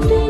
Baby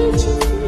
you.